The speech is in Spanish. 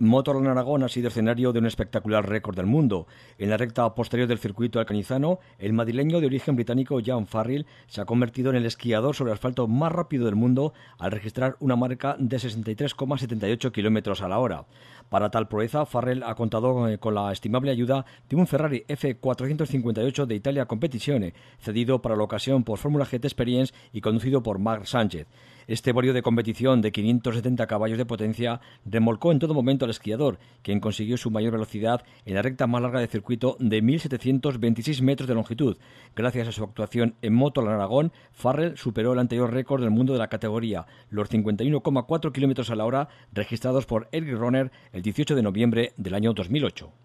Motorland Aragón ha sido escenario de un espectacular récord del mundo. En la recta posterior del circuito alcanizano, el madrileño de origen británico Jan Farrell se ha convertido en el esquiador sobre asfalto más rápido del mundo al registrar una marca de 63,78 kilómetros a la hora. Para tal proeza, Farrell ha contado eh, con la estimable ayuda de un Ferrari F458 de Italia Competizione, cedido para la ocasión por Fórmula GT Experience y conducido por Marc Sánchez. Este borio de competición de 570 caballos de potencia remolcó en todo momento al esquiador, quien consiguió su mayor velocidad en la recta más larga del circuito de 1.726 metros de longitud. Gracias a su actuación en moto en Aragón, Farrell superó el anterior récord del mundo de la categoría, los 51,4 kilómetros a la hora registrados por Eric Roner el 18 de noviembre del año 2008.